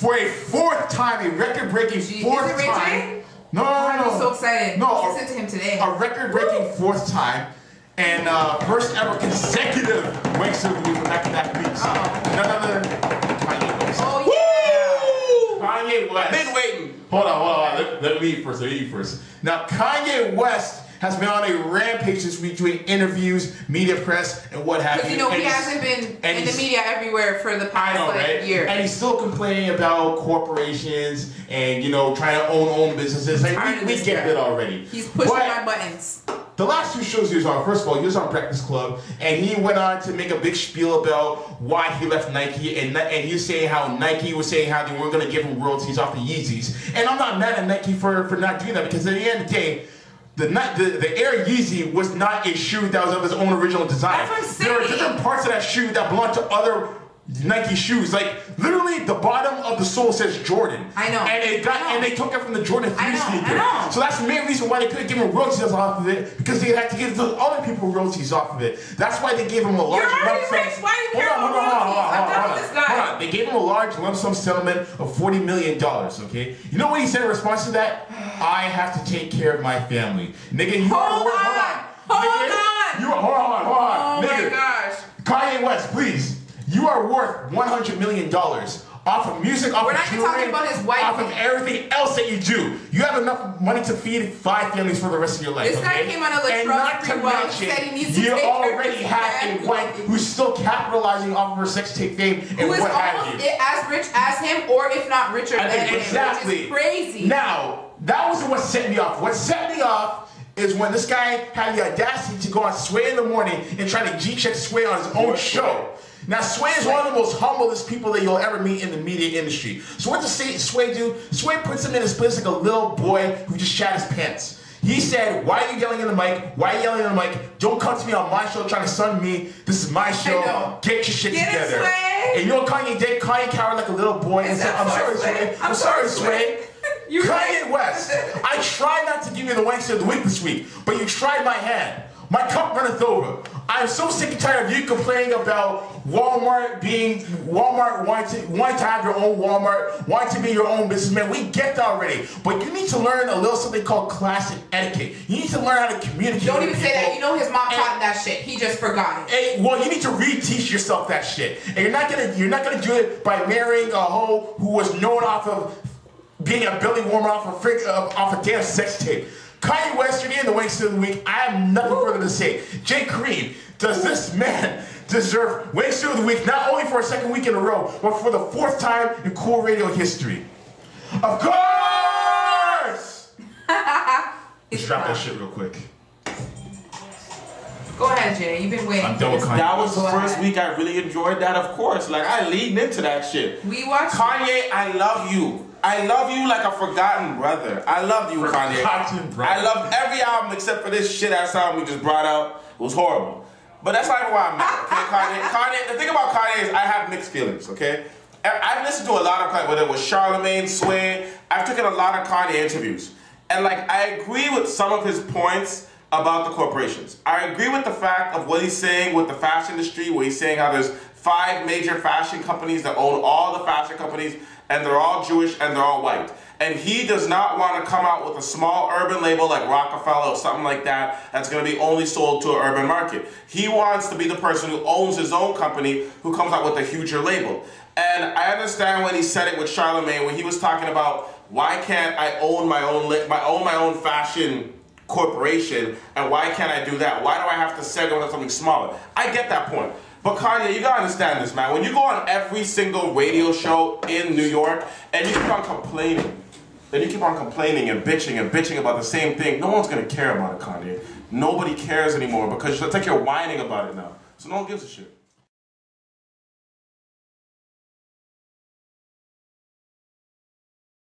for a fourth time, a record-breaking fourth is it Ray time. No, no, no, I'm so excited. No, I listened to him today. A record-breaking fourth time. And uh, first ever consecutive Wakes of the Week back-to-back weeks. Uh-oh. None other than Kanye West. Oh yeah. Kanye West. Been waiting. Hold on, hold on. Let, let me eat first. Let me eat first. Now, Kanye West has been on a rampage this week doing interviews, media press, and what have Because you. you know And he hasn't been in the media everywhere for the past know, like right? year. And he's still complaining about corporations and you know trying to own own businesses. Like, we, we get it already. He's pushing But- my buttons. the last two shows he was on, first of all, he was on Breakfast Club, and he went on to make a big spiel about why he left Nike, and and he was saying how Nike was saying how they weren't going to give him royalties off the Yeezys, and I'm not mad at Nike for, for not doing that because at the end of the day. The, the, the Air Yeezy was not a shoe that was of his own original design. That's what I'm There are different parts of that shoe that belong to other Nike shoes. Like literally, the bottom of the sole says Jordan. I know. And it got and they took it from the Jordan 3 I know, I know. So that's the main reason why they couldn't give him royalties off of it because they had to give the other people royalties off of it. That's why they gave him a large already lump sum. rich. Why you Hold care on, hold about on, hold on, hold on, hold on. Hold on. They gave him a large lump sum settlement of forty million dollars. Okay, you know what he said in response to that? I have to take care of my family, nigga. You Hold are worth, on. Hold nigga, on. You are, hold on, hold on, Oh nigga. my gosh. Kanye West, please. You worth one hundred million dollars off of music, off We're of not jewelry, talking about his wife. off of everything else that you do. You have enough money to feed five families for the rest of your life. This guy okay? came on a and Latrobe not to mention, said he needs to you take already his have a wife who's still capitalizing off of her sex tape fame and Who is what have almost you. as rich as him, or if not richer I than think him, exactly. which is crazy. Now, that wasn't what set me off. What set me off is when this guy had the audacity to go on Sway in the morning and try to G-check Sway on his own show. Now, Sway is one of the most humblest people that you'll ever meet in the media industry. So what does Sway do? Sway puts him in his place like a little boy who just shat his pants. He said, why are you yelling in the mic? Why are you yelling in the mic? Don't come to me on my show trying to sun me. This is my show. Get your shit Get it, together. Sway. And you know what Kanye did? Kanye cowered like a little boy and said, I'm sorry, Sway? I'm sorry, Sway. You're Kanye right. West, I try not to give you the Wanksta of the week this week, but you tried my hand. My cup runneth over. I am so sick and tired of you complaining about Walmart being Walmart wanting to, wanting to have your own Walmart, wanting to be your own businessman. We get that already, but you need to learn a little something called classic etiquette. You need to learn how to communicate. Don't even say that. You know his mom And- taught him that shit. He just forgot it. Hey, well, you need to reteach yourself that shit, and you're not gonna you're not gonna do it by marrying a hoe who was known off of being a belly warmer off a frig, uh, off a damn sex tape. Kanye West, you're in the Wanksta of the week. I have nothing further to say. Jay Kareem, does this man deserve Wanksta of the week not only for a second week in a row, but for the fourth time in cool radio history? Of course. Let's drop that shit real quick. Go ahead, Jay. You've been waiting. I'm for done with this. Kanye. That was the Go first ahead. week I really enjoyed that, of course. Like, I leaned into that shit. We watched. Kanye, I love you. I love you like a forgotten brother. I love you, Kanye. Forgotten brother. I love every album except for this shit ass album we just brought out. It was horrible. But that's not even why I'm mad, okay, Kanye? Kanye, the thing about Kanye is I have mixed feelings, okay? I've listened to a lot of Kanye, whether it was Charlemagne, Sway, I've taken a lot of Kanye interviews. And like, I agree with some of his points about the corporations. I agree with the fact of what he's saying with the fashion industry, where he's saying how there's five major fashion companies that own all the fashion companies, and they're all Jewish and they're all white. And he does not want to come out with a small urban label like Rockefeller or something like that that's going to be only sold to an urban market. He wants to be the person who owns his own company who comes out with a huger label. And I understand when he said it with Charlemagne when he was talking about why can't I own my own my own my own fashion corporation and why can't I do that? Why do I have to settle on something smaller? I get that point. But Kanye, you gotta understand this, man. When you go on every single radio show in New York and you keep on complaining, then you keep on complaining and bitching and bitching about the same thing, no one's gonna care about it, Kanye. Nobody cares anymore because it's like you're whining about it now. So no one gives a shit.